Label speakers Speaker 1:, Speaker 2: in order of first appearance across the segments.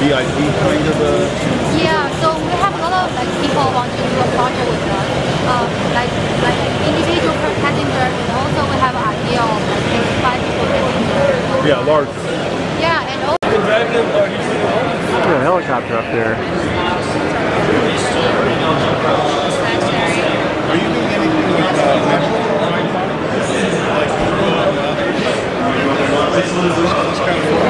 Speaker 1: VIP kind of a.
Speaker 2: Yeah, so we have a lot of like people want to do a project with us, um, like like individual per passenger, and also we have an idea of like five people passenger.
Speaker 1: Yeah, large.
Speaker 2: Yeah, and also
Speaker 3: There's a helicopter up there.
Speaker 1: Are you doing anything with uh, national Like, uh,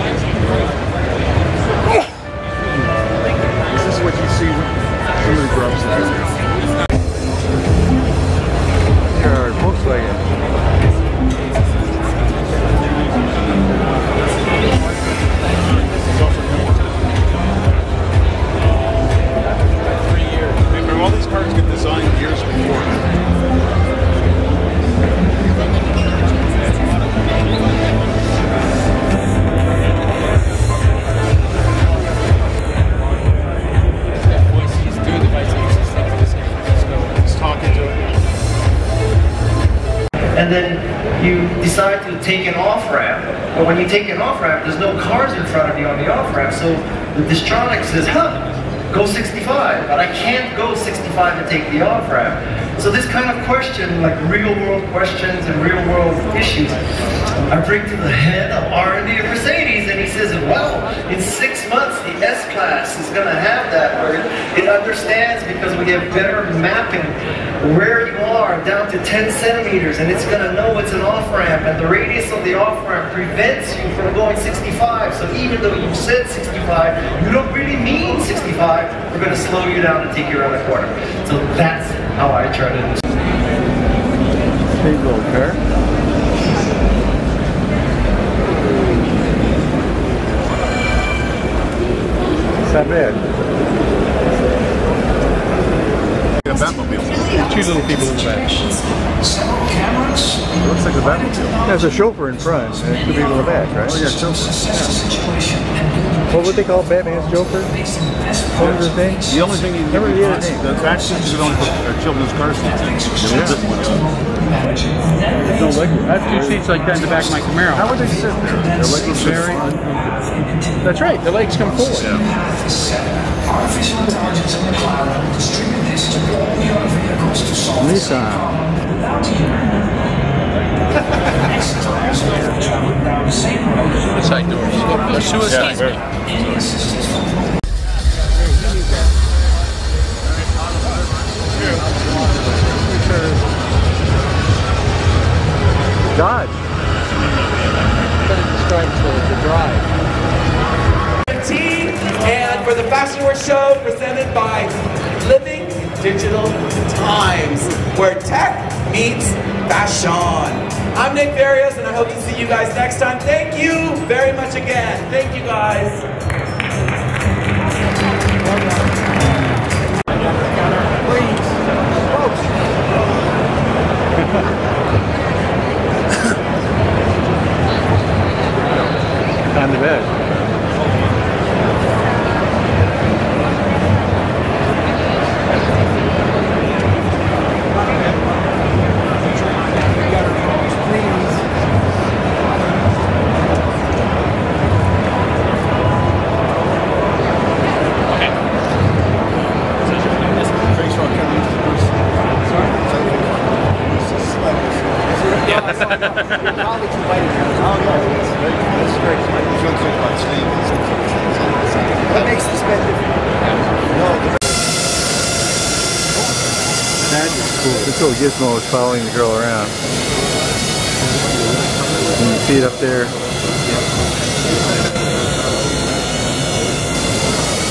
Speaker 4: and then you decide to take an off ramp. But when you take an off ramp, there's no cars in front of you on the off ramp. So the Distronic says, huh, go 65. But I can't go 65 and take the off ramp. So this kind of question, like real world questions and real world issues, I bring to the head of R&D of Mercedes, and he says, well, in six months, the S-Class is going to have that, where understands because we have better mapping where you are down to 10 centimeters, and it's going to know it's an off-ramp, and the radius of the off-ramp prevents you from going 65. So even though you said 65, you don't really mean 65, we're going to slow you down and take you around the corner. So that's how I try to.
Speaker 3: It's not bad.
Speaker 1: A Batmobile.
Speaker 5: Two little people in the back.
Speaker 1: It looks like a Batmobile.
Speaker 3: There's a chauffeur in front and two people in the back, right?
Speaker 1: Oh, yeah, so
Speaker 3: What would they call Batman's chauffeur? What was name?
Speaker 1: The only thing you
Speaker 3: Never get
Speaker 1: the fact is you only put uh, children's car seats in. There isn't one of them.
Speaker 5: No leg room. I have two seats like that in the back of my Camaro.
Speaker 1: How would they sit there? They're like a
Speaker 5: Very That's right. The legs come forward.
Speaker 3: Nissan.
Speaker 5: Suicide doors. A suicide.
Speaker 3: Dodge.
Speaker 5: Better describes the, the drive.
Speaker 6: and for the Fashion Award show presented by Living Digital Times, where tech meets fashion. I'm Nick Varios, and I hope to see you guys next time. Thank you very much again. Thank you guys.
Speaker 3: On the bed.
Speaker 4: What makes this bed different?
Speaker 3: This little gizmo is following the girl around. You can see it up there.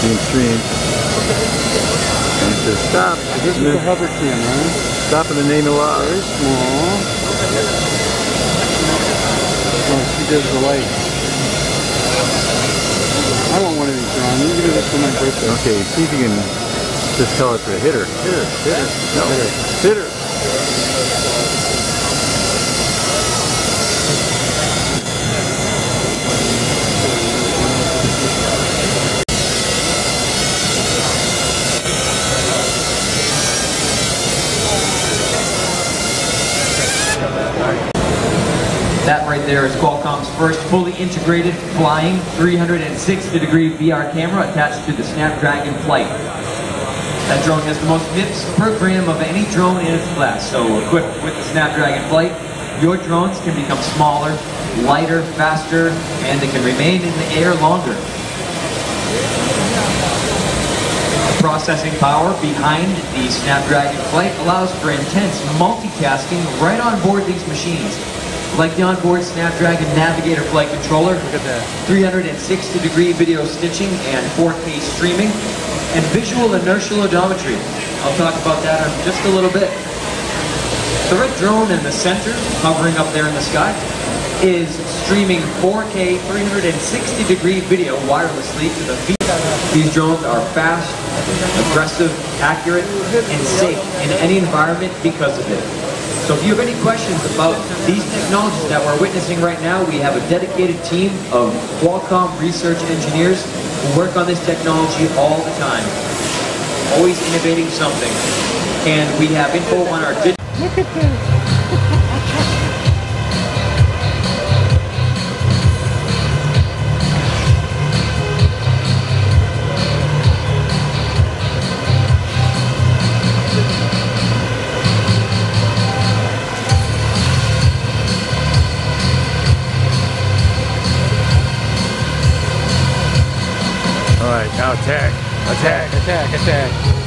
Speaker 3: Being streamed. And it says stop.
Speaker 5: This is the hover camera.
Speaker 3: Stop in the name of law.
Speaker 5: Very small. Oh, she does the lights. I want one of these, John. You can do this for my birthday.
Speaker 3: Okay, see if you can just tell it to hit her. Hit her. Hit her. No. Hit her.
Speaker 7: There is Qualcomm's first fully integrated flying 360 degree VR camera attached to the Snapdragon Flight. That drone has the most MIPS per gram of any drone in its class. So equipped with the Snapdragon Flight, your drones can become smaller, lighter, faster, and they can remain in the air longer. The processing power behind the Snapdragon Flight allows for intense multitasking right on board these machines. Like the onboard Snapdragon Navigator Flight Controller,
Speaker 3: Look at that.
Speaker 7: 360 degree video stitching and 4K streaming, and visual inertial odometry. I'll talk about that in just a little bit. The red drone in the center, hovering up there in the sky, is streaming 4K 360 degree video wirelessly to the feet. These drones are fast, aggressive, accurate, and safe in any environment because of it. So if you have any questions about these technologies that we're witnessing right now, we have a dedicated team of Qualcomm research engineers who work on this technology all the time. Always innovating something. And we have info on our digital
Speaker 3: Now attack, attack, attack, attack.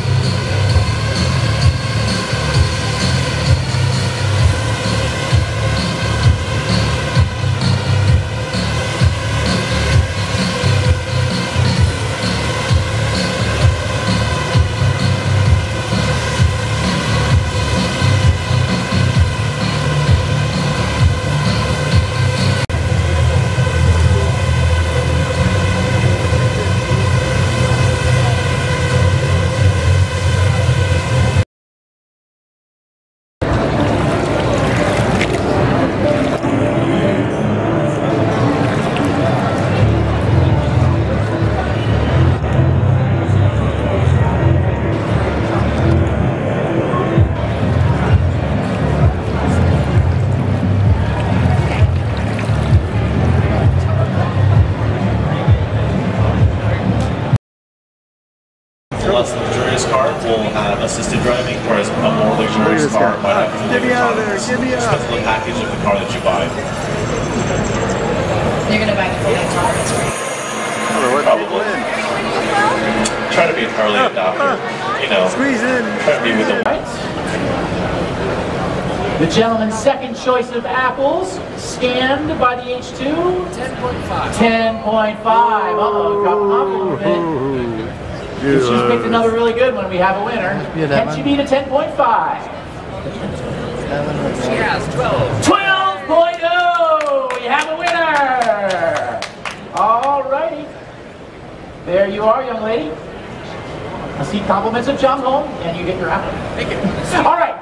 Speaker 8: Car will have uh, assisted driving, whereas a more luxurious car
Speaker 3: guy.
Speaker 8: might have fully
Speaker 3: get me out of there,
Speaker 8: autonomous.
Speaker 3: get me out.
Speaker 8: depends on the package of the car that you buy.
Speaker 9: You're gonna buy the full autonomous, right?
Speaker 8: Probably. Try to be an early adopter. You know,
Speaker 3: Squeeze in.
Speaker 8: try to be with the
Speaker 10: The gentleman's second choice of apples, scanned by the H2. 10.5. 10.5. Uh-oh, got up a little bit. If she's picked uh, another really good one, we have a winner. Can she beat a 10.5?
Speaker 9: She has 12.
Speaker 10: 12.0! You have a winner! All righty. There you are, young lady. I see compliments of John Home, and you get your apple. Thank you. All right.